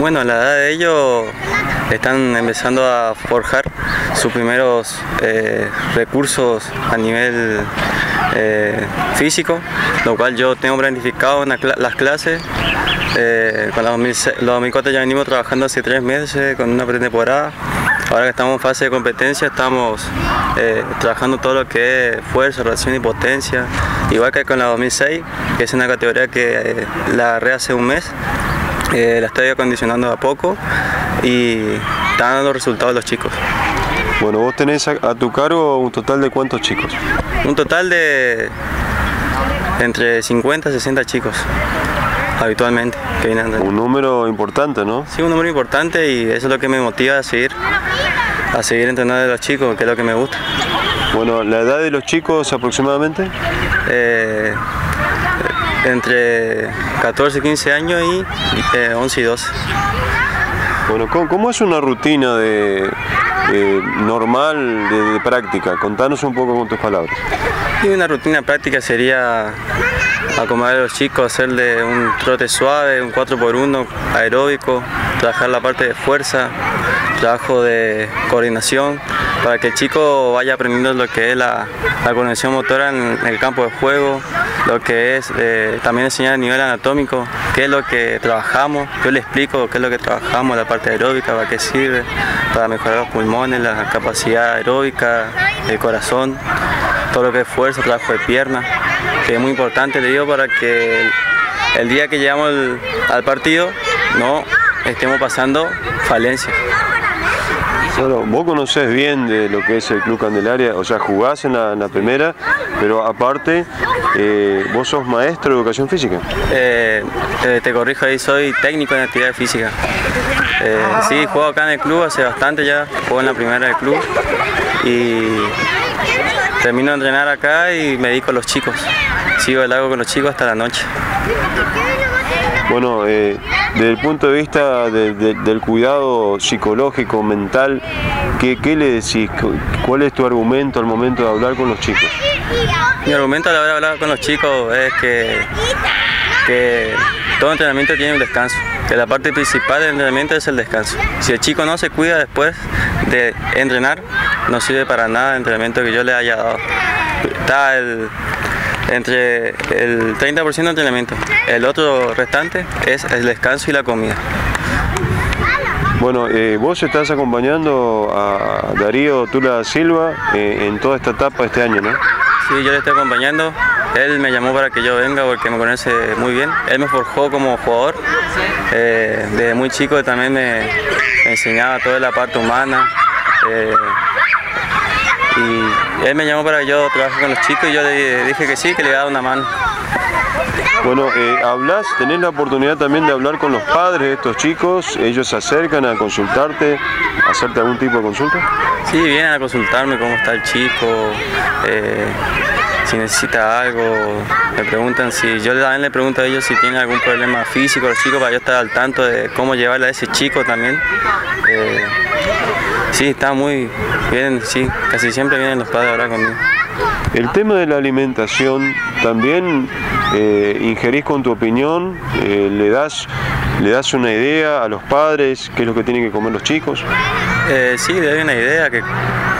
Bueno, a la edad de ellos están empezando a forjar sus primeros eh, recursos a nivel eh, físico, lo cual yo tengo planificado en las clases. Eh, con los 2004 ya venimos trabajando hace tres meses con una pretemporada. Ahora que estamos en fase de competencia estamos trabajando todo lo que es fuerza, relación y potencia, igual que con la 2006, que es una categoría que la agarré hace un mes. La estoy acondicionando a poco y están dando resultados los chicos. Bueno, vos tenés a, tu cargo un total de cuántos chicos? Un total de entre 50 y 60 chicos habitualmente que vienen Un número importante, ¿no? Sí, un número importante y eso es lo que me motiva a seguir, a seguir entrenando a los chicos, que es lo que me gusta. Bueno, ¿la edad de los chicos aproximadamente? Eh, entre 14 y 15 años y 11 y 12. Bueno, ¿cómo, es una rutina de, normal de, práctica? Contanos un poco con tus palabras. Y una rutina práctica sería acomodar a los chicos, hacerle un trote suave, un 4x1 aeróbico, trabajar la parte de fuerza, trabajo de coordinación, para que el chico vaya aprendiendo lo que es la, la coordinación motora en el campo de juego, lo que es eh, también enseñar a nivel anatómico, qué es lo que trabajamos, yo le explico qué es lo que trabajamos, la parte aeróbica, para qué sirve, para mejorar los pulmones, la capacidad aeróbica, el corazón, todo lo que es fuerza, trabajo de pierna, que es muy importante, le digo, para que el, día que llegamos al partido no estemos pasando falencia. Bueno, vos conocés bien de lo que es el Club Candelaria, o sea, jugás en la, primera, pero aparte, eh, vos sos maestro de educación física. Eh, te corrijo ahí, soy técnico en actividad física. Eh, sí, juego acá en el club hace bastante ya, juego en la primera del club y termino de entrenar acá y me dedico a los chicos. Sigo el lago con los chicos hasta la noche. Bueno, eh, desde el punto de vista del cuidado psicológico, mental, ¿qué, le decís? ¿Cuál es tu argumento al momento de hablar con los chicos? Mi argumento a la hora de hablar con los chicos es que, que todo entrenamiento tiene un descanso, que la parte principal del entrenamiento es el descanso. Si el chico no se cuida después de entrenar, no sirve para nada el entrenamiento que yo le haya dado. Está el, entre el 30% de entrenamiento. El otro restante es el descanso y la comida. Bueno, eh, vos estás acompañando a Darío Tula Silva eh, en toda esta etapa de este año, ¿no? Sí, yo le estoy acompañando. Él me llamó para que yo venga porque me conoce muy bien. Él me forjó como jugador. Eh, desde muy chico también me, enseñaba toda la parte humana y él me llamó para que yo trabaje con los chicos y yo le dije que sí, que le iba a dar una mano. Bueno, eh, hablas, tenés la oportunidad también de hablar con los padres de estos chicos, ellos se acercan a consultarte, a hacerte algún tipo de consulta. Sí, vienen a consultarme cómo está el chico, eh, si necesita algo, me preguntan si, yo también le pregunto a ellos si tienen algún problema físico los chicos para yo estar al tanto de cómo llevarle a ese chico también. Eh, sí, está muy bien, sí, casi siempre vienen los padres ahora conmigo. El tema de la alimentación, también eh, ingerís con tu opinión, eh, le, das, le das una idea a los padres, qué es lo que tienen que comer los chicos. Eh, sí, le doy una idea, que,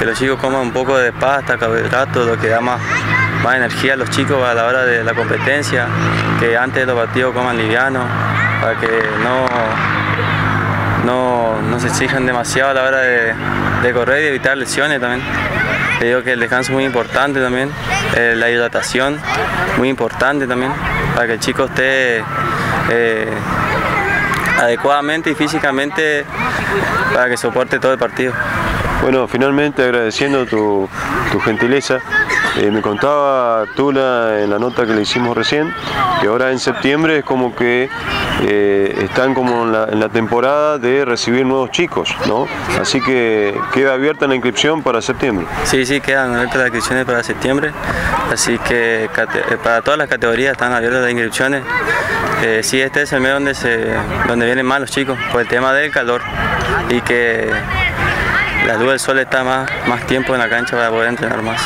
los chicos coman un poco de pasta, carbohidratos, lo que da más, más energía a los chicos a la hora de la competencia, que antes de los partidos coman liviano, para que no no, no se exijan demasiado a la hora de, correr y evitar lesiones también. Le digo que el descanso es muy importante también, eh, la hidratación muy importante también, para que el chico esté eh, adecuadamente y físicamente para que soporte todo el partido. Bueno, finalmente agradeciendo tu, tu gentileza, eh, me contaba Tula en la nota que le hicimos recién, que ahora en septiembre es como que eh, están como en la, temporada de recibir nuevos chicos, ¿no? Así que queda abierta la inscripción para septiembre. Sí, sí, quedan abiertas las inscripciones para septiembre, así que eh, para todas las categorías están abiertas las inscripciones. sí, este es el mes donde, se, donde vienen más los chicos, por el tema del calor y que la luz del sol está más, más tiempo en la cancha para poder entrenar más.